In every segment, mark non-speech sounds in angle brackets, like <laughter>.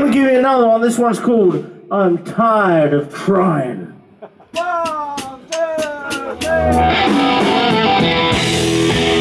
want to give you another one. This one's called I'm Tired of Trying. One, two, three.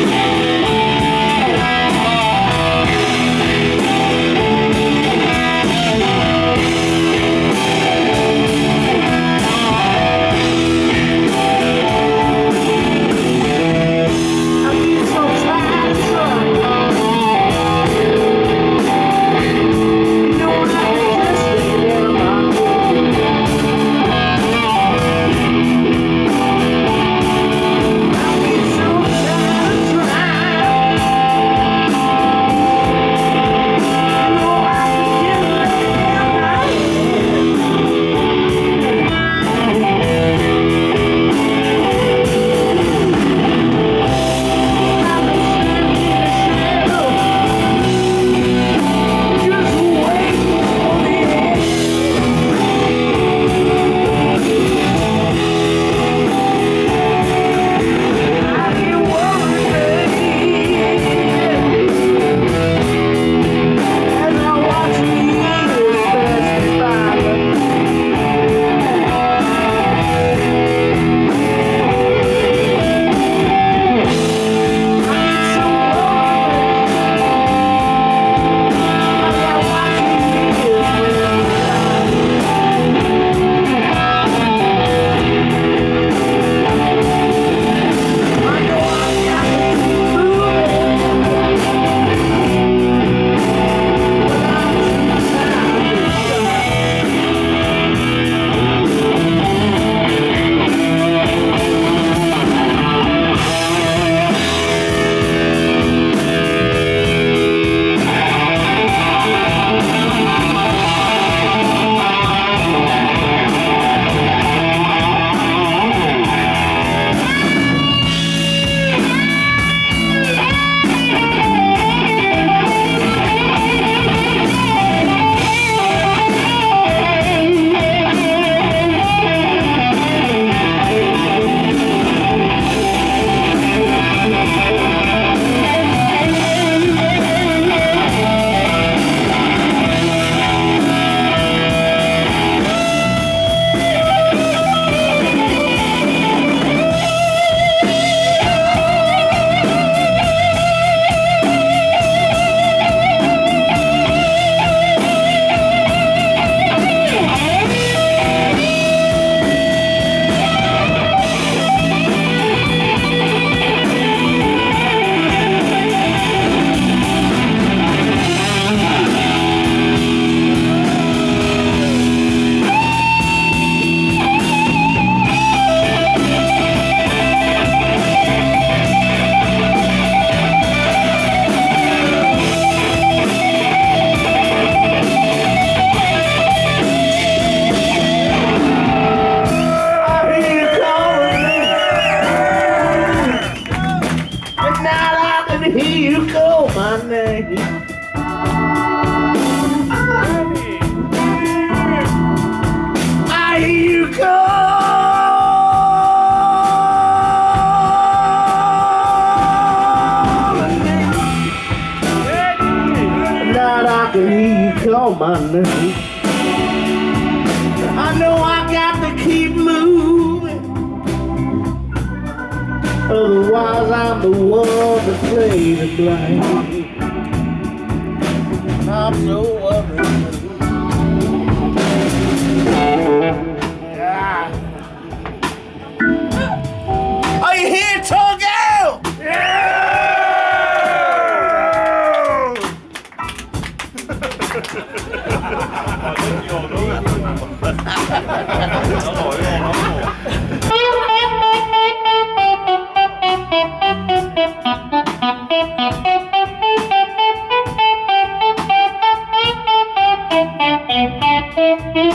You call my name. I know I got to keep moving. Otherwise, I'm the one to play the blame. I'm so worried. Ah. Are you here, tall <laughs> gal? Thank